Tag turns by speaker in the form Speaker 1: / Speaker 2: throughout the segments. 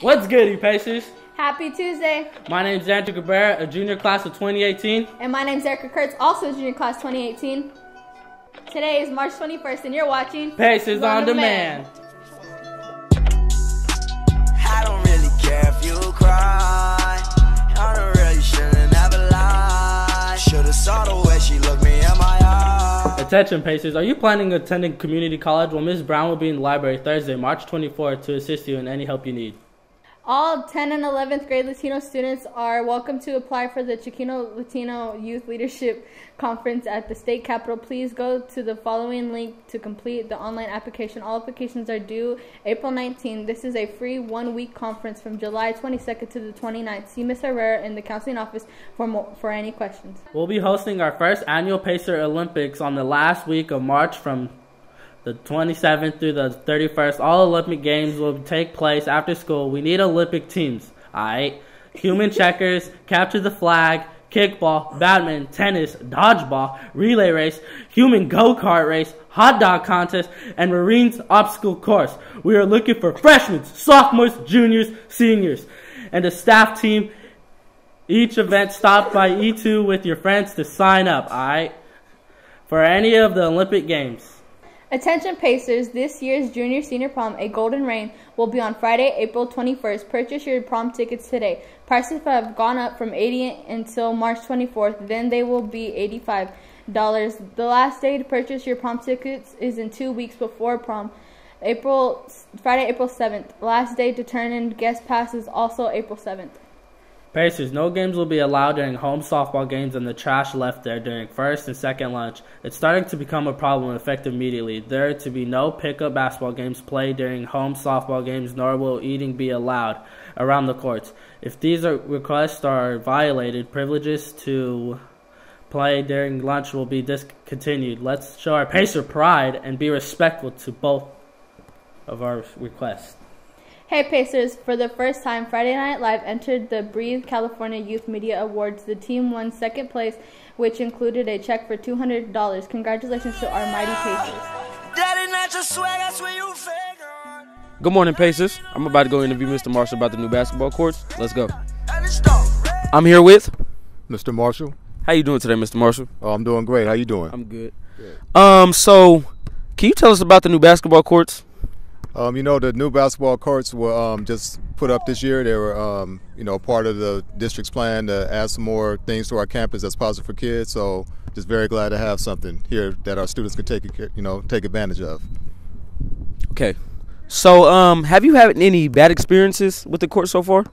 Speaker 1: What's good, you Pacers?
Speaker 2: Happy Tuesday.
Speaker 1: My name is Andrew Cabrera, a junior class of 2018.
Speaker 2: And my name is Erica Kurtz, also junior class 2018. Today is March 21st, and you're watching
Speaker 1: Pacers on, on Demand. demand. Attention, Pacers. Are you planning attending community college? Well, Ms. Brown will be in the library Thursday, March 24th to assist you in any help you need.
Speaker 2: All 10 and 11th grade Latino students are welcome to apply for the Chicano Latino Youth Leadership Conference at the state capitol. Please go to the following link to complete the online application. All applications are due April 19. This is a free one week conference from July 22nd to the 29th. See Ms. Herrera in the counseling office for, more, for any questions.
Speaker 1: We'll be hosting our first annual Pacer Olympics on the last week of March from the 27th through the 31st. All Olympic games will take place after school. We need Olympic teams. Alright? Human checkers, capture the flag, kickball, badminton, tennis, dodgeball, relay race, human go kart race, hot dog contest, and Marines obstacle course. We are looking for freshmen, sophomores, juniors, seniors, and a staff team. Each event stop by E2 with your friends to sign up, alright? For any of the Olympic Games.
Speaker 2: Attention Pacers, this year's Junior Senior Prom, A Golden Rain, will be on Friday, April 21st. Purchase your prom tickets today. Prices have gone up from 80 until March 24th, then they will be $85. The last day to purchase your prom tickets is in two weeks before prom. April Friday, April 7th. Last day to turn in guest passes also April 7th.
Speaker 1: Pacers, no games will be allowed during home softball games and the trash left there during first and second lunch. It's starting to become a problem effective immediately. There to be no pickup basketball games played during home softball games, nor will eating be allowed around the courts. If these are, requests are violated, privileges to play during lunch will be discontinued. Let's show our Pacer pride and be respectful to both of our requests.
Speaker 2: Hey Pacers, for the first time, Friday Night Live entered the Breathe California Youth Media Awards. The team won second place, which included a check for $200. Congratulations to our mighty Pacers.
Speaker 3: Good morning, Pacers. I'm about to go interview Mr. Marshall about the new basketball courts. Let's go. I'm here with
Speaker 4: Mr. Marshall.
Speaker 3: How you doing today, Mr. Marshall?
Speaker 4: Oh, I'm doing great. How you doing?
Speaker 3: I'm good. good. Um, so can you tell us about the new basketball courts?
Speaker 4: Um, you know, the new basketball courts were um, just put up this year. They were, um, you know, part of the district's plan to add some more things to our campus that's positive for kids. So, just very glad to have something here that our students can take, you know, take advantage of.
Speaker 3: Okay. So, um, have you had any bad experiences with the court so far?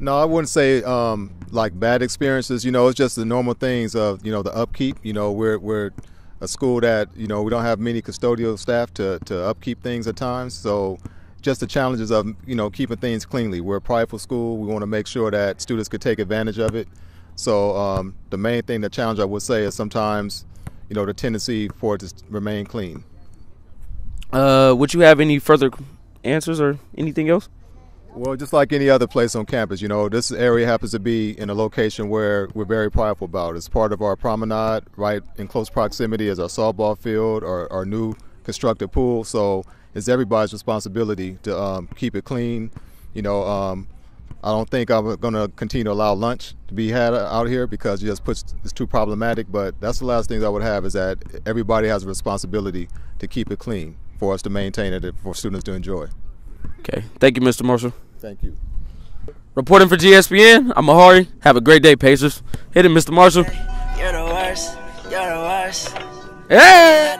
Speaker 4: No, I wouldn't say um, like bad experiences. You know, it's just the normal things of you know the upkeep. You know, we're we're a school that you know we don't have many custodial staff to, to upkeep things at times. So just the challenges of you know keeping things cleanly. We're a prideful school. We want to make sure that students could take advantage of it. So um, the main thing the challenge i would say is sometimes you know the tendency for it to remain clean.
Speaker 3: Uh, would you have any further answers or anything else
Speaker 4: well, just like any other place on campus, you know, this area happens to be in a location where we're very prideful about. It's part of our promenade, right in close proximity is our softball field, our, our new constructed pool. So it's everybody's responsibility to um, keep it clean. You know, um, I don't think I'm going to continue to allow lunch to be had out here because it just puts it's too problematic. But that's the last thing I would have is that everybody has a responsibility to keep it clean for us to maintain it and for students to enjoy.
Speaker 3: Okay, thank you, Mr. Marshall.
Speaker 4: Thank you.
Speaker 3: Reporting for GSPN, I'm Mahari. Have a great day, Pacers. Hit it, Mr. Marshall.
Speaker 5: You're the worst. You're the worst.
Speaker 3: Hey!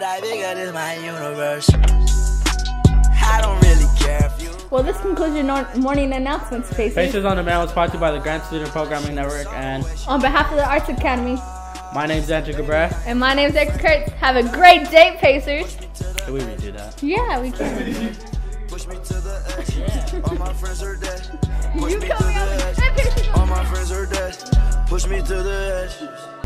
Speaker 2: Well, this concludes your morning announcements, Pacers.
Speaker 1: Pacers on Demand was brought to you by the Grant Student Programming Network and
Speaker 2: on behalf of the Arts Academy.
Speaker 1: My name's Andrew Cabrera.
Speaker 2: And my name's Eric Kurtz. Have a great day, Pacers.
Speaker 1: Can we redo that?
Speaker 2: Yeah, we can. Push me to the edge. All my friends are dead. Push you me to the edge. All my friends are dead. Push me to the edge.